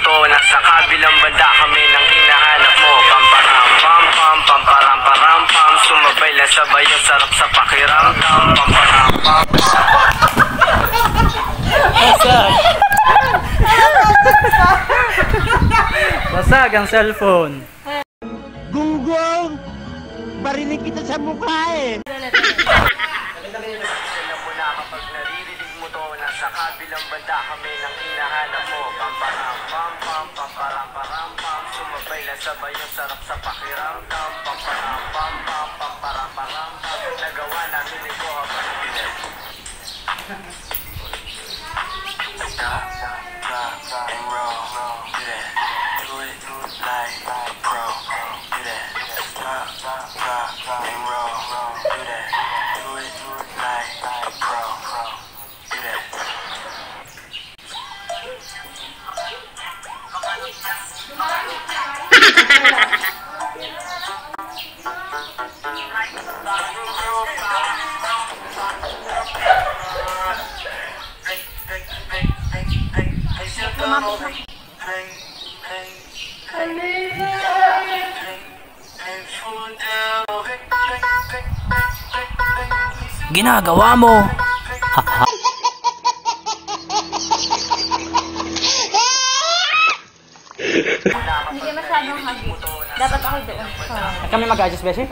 to Nasa kabilang banda kami nang hinahanap mo Pamparam pam pam pamparam param pam Sumabay lang sabay ang sarap sa pakiramdam Pamparam pam Basag. Basag ang cellphone. Gunggong! Barinig kita sa mukha eh! Mo na kapag naririnig to Nasa kabilang banda kami nang hinahanap mo Pamparam pam pam pamparam param pam Sumabay lang sabay ang sarap sa pakiramdam Pamparam pam pam pamparam param pam Nagawa namin ito habang it like, pro, do that. Stop, stop, stop, stop, and roll, do that. Ginagawa mo. Hindi masyadong hagi. Dapat ako doon. Kami mag-adjust, Beshi?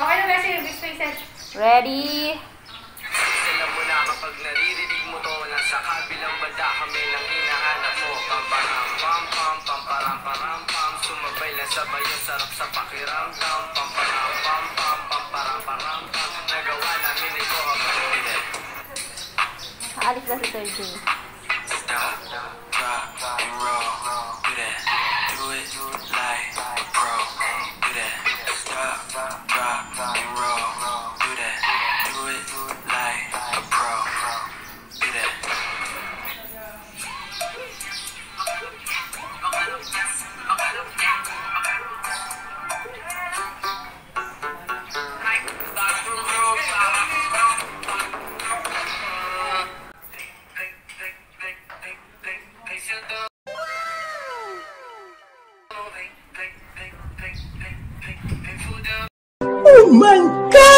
Okay na big spaces. Ready? Na kapag naririnig mo to Nasa kabilang banda kami nang hinahanap mo. Pamparam pam pam pamparam param pam Sumabay lang sabay ang sarap sa pakiramdam. Pamparam pam pam pamparam param pam Nagawa namin ito. Habang pinag Aalis na si Sir Jay. Stop, drop, and roll, Oh my god!